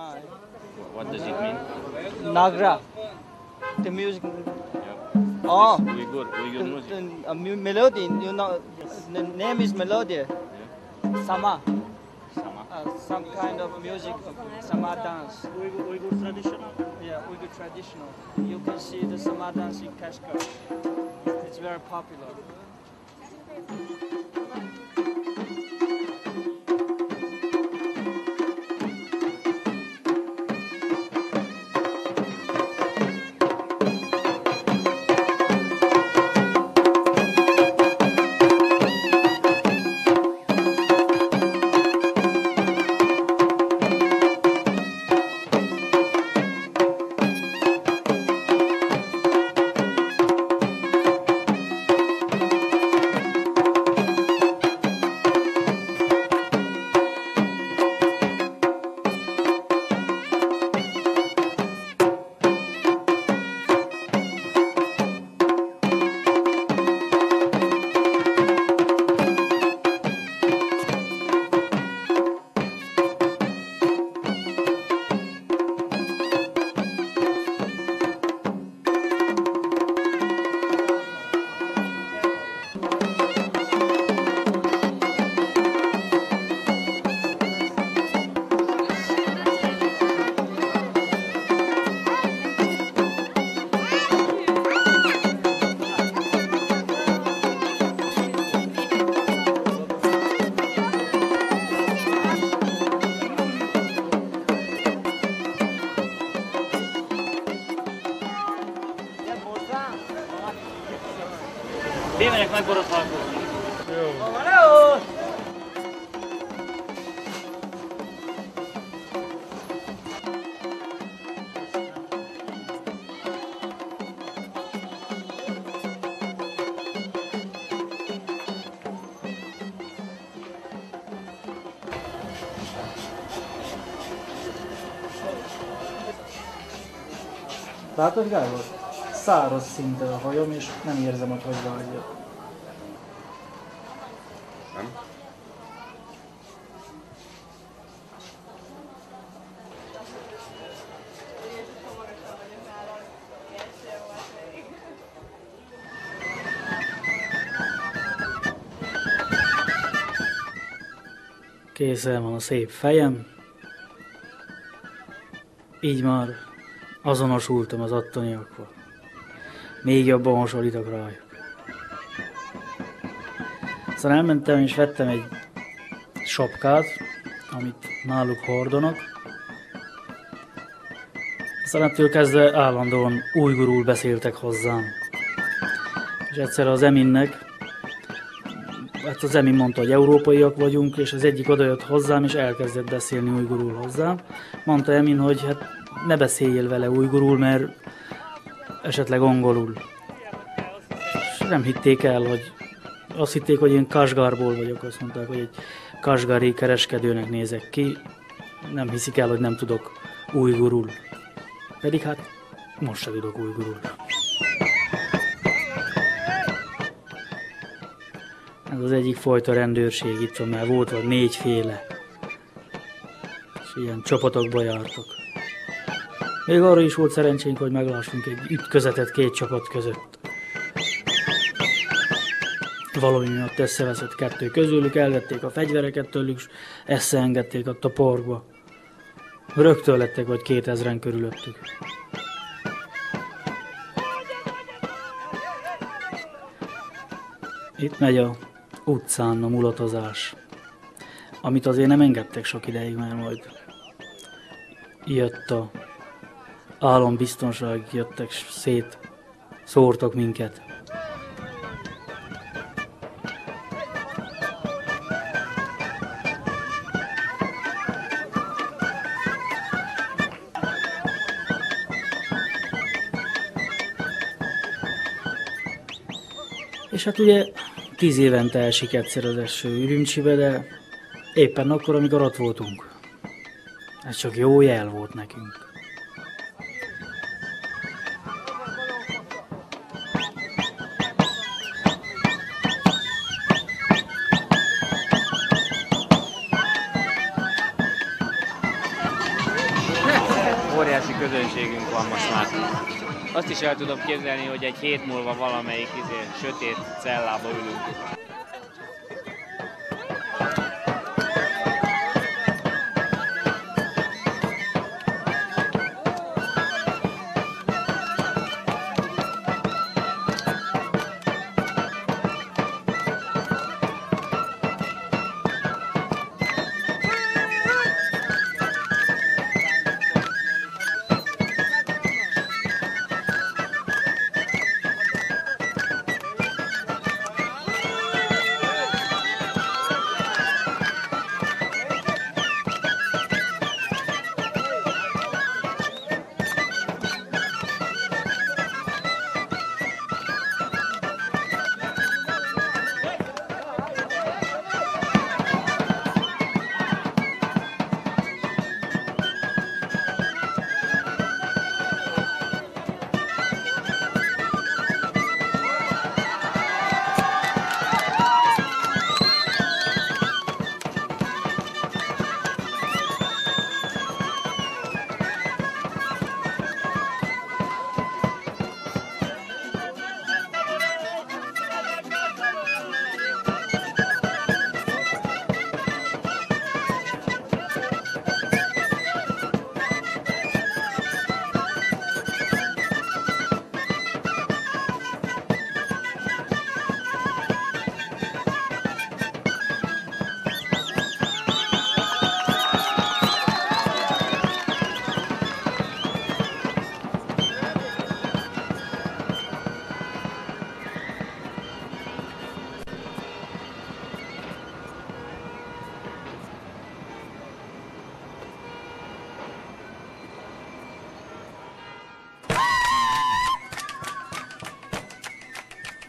Hi. What does it mean? Nagra. The music. Yeah. Oh. Uyghur, The, Uyghur music. the, a melody, you know, the name is melody. Yeah. Sama. Sama. Uh, some kind of music, Sama dance. Uyghur, Uyghur traditional. Yeah, Uyghur traditional. You can see the Sama dance in Kashgar. It's very popular. Tévelyek megborotválkozni. Jó. Való! Látod, Gábor? Száraz szinte a hajam, és nem érzem, hogy hogy vágja. Nem? Készen van a szép fejem. Így már azonosultam az attaniakkal. Még jobban hasonlítok rájuk. Aztán elmentem és vettem egy sapkát, amit náluk hordanak. Aztán ettől kezdve állandóan újgurul beszéltek hozzám. És egyszer az Eminnek, hát az Emin mondta, hogy európaiak vagyunk, és az egyik odajött hozzám, és elkezdett beszélni újgurul hozzám. Mondta Emin, hogy hát ne beszéljél vele újgurul, mert esetleg angolul. És nem hitték el, hogy azt hitték, hogy én Kasgarból vagyok, azt mondták, hogy egy kasgari kereskedőnek nézek ki. Nem hiszik el, hogy nem tudok újgurul. Pedig hát most se tudok újgurul. Ez az egyik fajta rendőrség itt van, mert volt vagy négyféle. És ilyen csapatokba jártak. Még arra is volt szerencsénk, hogy meglássunk egy ütközetet két csapat között. Valami miatt összeveszett kettő közülük, elvették a fegyvereket tőlük, és összeengedték ott a parkba. Rögtön lettek vagy kétezren körülöttük. Itt megy a utcán a mulatozás, amit azért nem engedtek sok ideig, mert majd jött a állambiztonság, jöttek szét, szórtak minket. És hát ugye tíz évente esik egyszer az eső Ürümcsibe, de éppen akkor, amikor ott voltunk. Ez csak jó jel volt nekünk. Közönségünk van most már. Azt is el tudom képzelni, hogy egy hét múlva valamelyik izé, sötét cellába ülünk.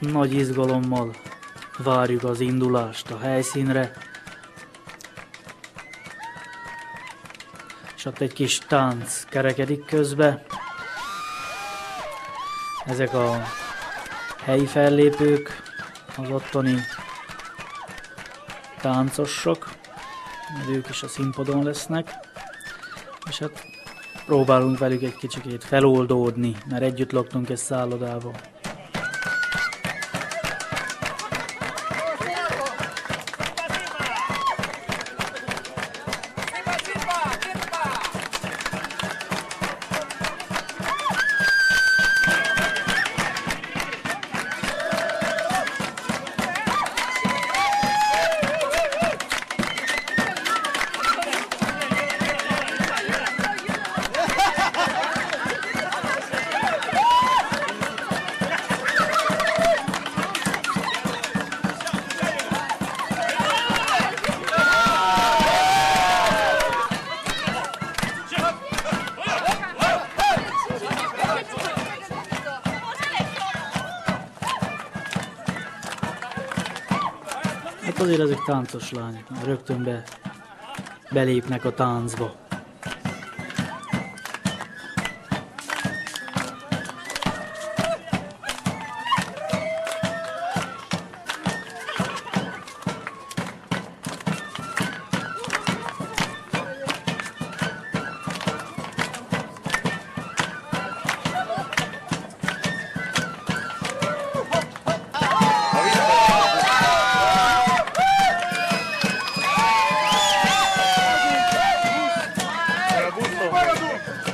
Nagy izgalommal várjuk az indulást a helyszínre. És ott egy kis tánc kerekedik közbe. Ezek a helyi fellépők, az ottani táncosok, ők is a színpadon lesznek. És hát próbálunk velük egy kicsikét feloldódni, mert együtt laktunk egy szállodában. Azért ezek táncos lányok, rögtön be, belépnek a táncba. Vai, Edu!